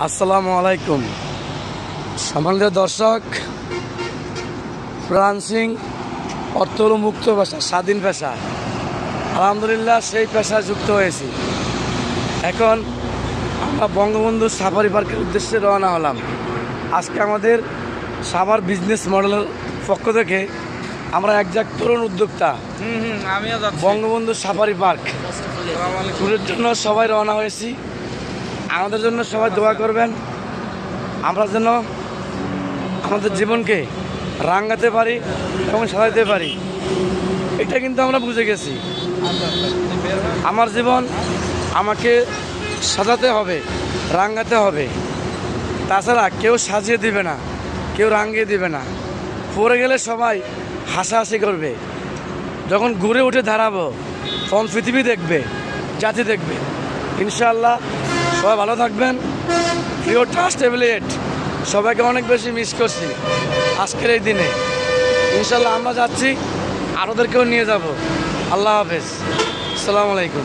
আসসালামু আলাইকুম। সম্মানিত দর্শক প্রাণ সিং অর্থ হলো মুক্ত পেশা স্বাধীন পেশা। আলহামদুলিল্লাহ সেই পেশায় যুক্ত হয়েছি। এখন আমরা বঙ্গবন্ধু সাফারি পার্কের উদ্দেশ্যে রওনা হলাম। আজকে আমাদের সাভার বিজনেস মডেলের পক্ষ থেকে আমরা একজাক তরুণ উদ্যোক্তা বঙ্গবন্ধু সাফারি পার্ক। ট্যুরের জন্য সবাই রওনা হয়েছি। আমাদের জন্য সবাই দোয়া করবেন। আমরা যেন আমাদের জীবনকে রাঙাতে পারি এবং সাজাইতে পারি। এটা কিন্তু আমরা বুঝে গেছি। আমার জীবন আমাকে সাজাতে হবে রাঙাতে হবে। তাছাড়া কেউ সাজিয়ে দিবে না, কেউ রাঙিয়ে দিবে না। পড়ে গেলে সবাই হাসাহাসি করবে। যখন ঘুরে উঠে দাঁড়াবো, তখন পৃথিবী দেখবে, জাতি দেখবে। ইনশাআল্লাহ সবাই ভালো থাকবেন। প্রিয় ট্রাস্ট এভিলিয়েট সবাইকে অনেক বেশি মিস করছি আজকের এই দিনে। ইনশাল্লাহ আমরা যাচ্ছি, আর ওদেরকেও নিয়ে যাব। আল্লাহ হাফেজ। আসসালামু আলাইকুম।